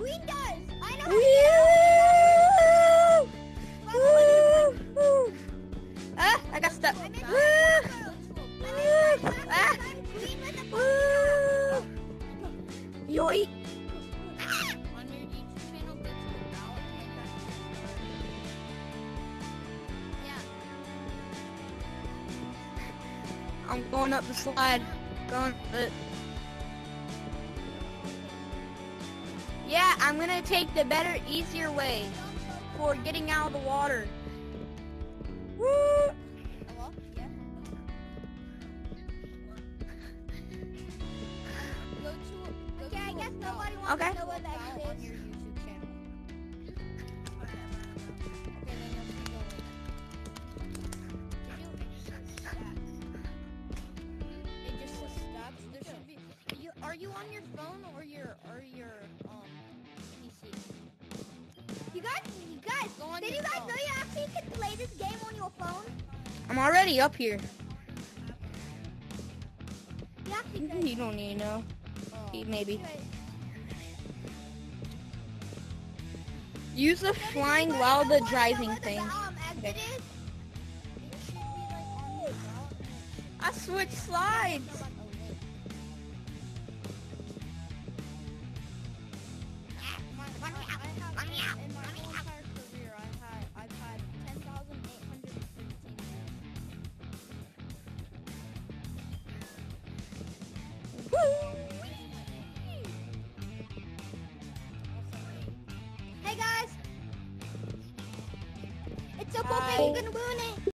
Queen does. I know. Woo! Woo! Woo! Ah, I got stuck. I made Woo! Ah! Queen with the Woo! Yoink! On your YouTube channel, get to about Yeah. I'm going up the slide. Going up it. Yeah, I'm gonna take the better, easier way for getting out of the water. Woo! Hello? Yeah. Go to. Go Okay, I to guess a nobody route. On did you guys phone. know you actually can play this game on your phone? I'm already up here. You. You don't need to know. Oh. Maybe. Use the flying while the driving thing. um, Okay. is? It should be like on your route. I switched slides. It's so cool Hi. thing you can ruin it.